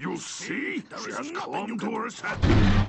You see? She has come to her senses.